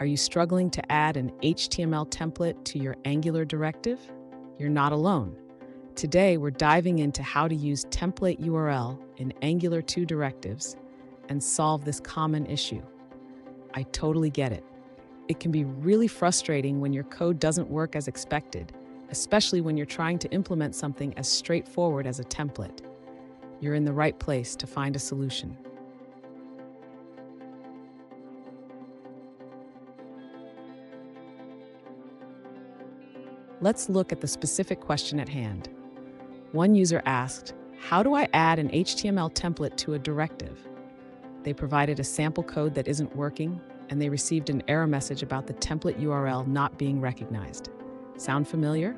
Are you struggling to add an HTML template to your Angular directive? You're not alone. Today, we're diving into how to use template URL in Angular 2 directives and solve this common issue. I totally get it. It can be really frustrating when your code doesn't work as expected, especially when you're trying to implement something as straightforward as a template. You're in the right place to find a solution. Let's look at the specific question at hand. One user asked, How do I add an HTML template to a directive? They provided a sample code that isn't working, and they received an error message about the template URL not being recognized. Sound familiar?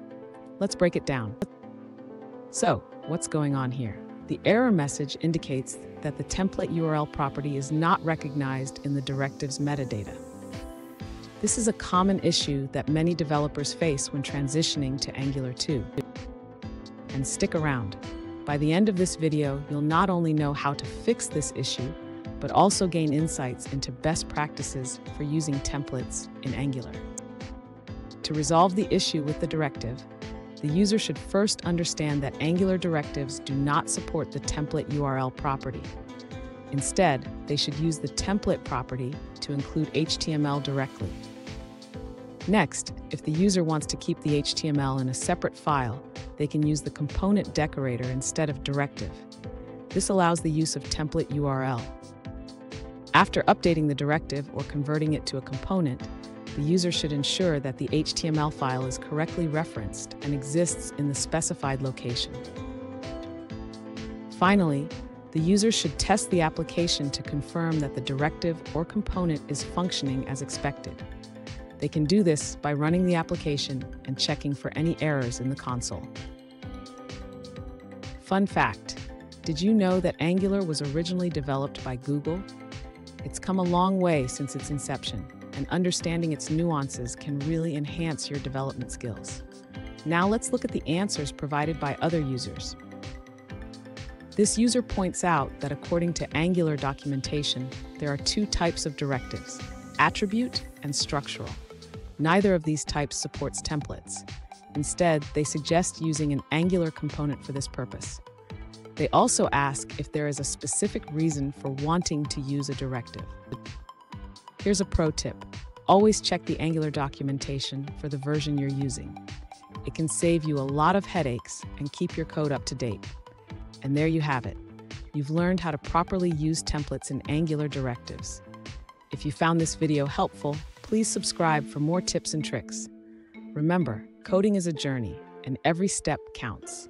Let's break it down. So, what's going on here? The error message indicates that the template URL property is not recognized in the directive's metadata. This is a common issue that many developers face when transitioning to Angular 2. And stick around. By the end of this video, you'll not only know how to fix this issue, but also gain insights into best practices for using templates in Angular. To resolve the issue with the directive, the user should first understand that Angular directives do not support the template URL property. Instead, they should use the template property to include HTML directly. Next, if the user wants to keep the HTML in a separate file, they can use the component decorator instead of directive. This allows the use of template URL. After updating the directive or converting it to a component, the user should ensure that the HTML file is correctly referenced and exists in the specified location. Finally, the user should test the application to confirm that the directive or component is functioning as expected. They can do this by running the application and checking for any errors in the console. Fun fact, did you know that Angular was originally developed by Google? It's come a long way since its inception, and understanding its nuances can really enhance your development skills. Now let's look at the answers provided by other users. This user points out that according to Angular documentation, there are two types of directives, attribute and structural. Neither of these types supports templates. Instead, they suggest using an Angular component for this purpose. They also ask if there is a specific reason for wanting to use a directive. Here's a pro tip. Always check the Angular documentation for the version you're using. It can save you a lot of headaches and keep your code up to date. And there you have it. You've learned how to properly use templates in Angular directives. If you found this video helpful, Please subscribe for more tips and tricks. Remember, coding is a journey, and every step counts.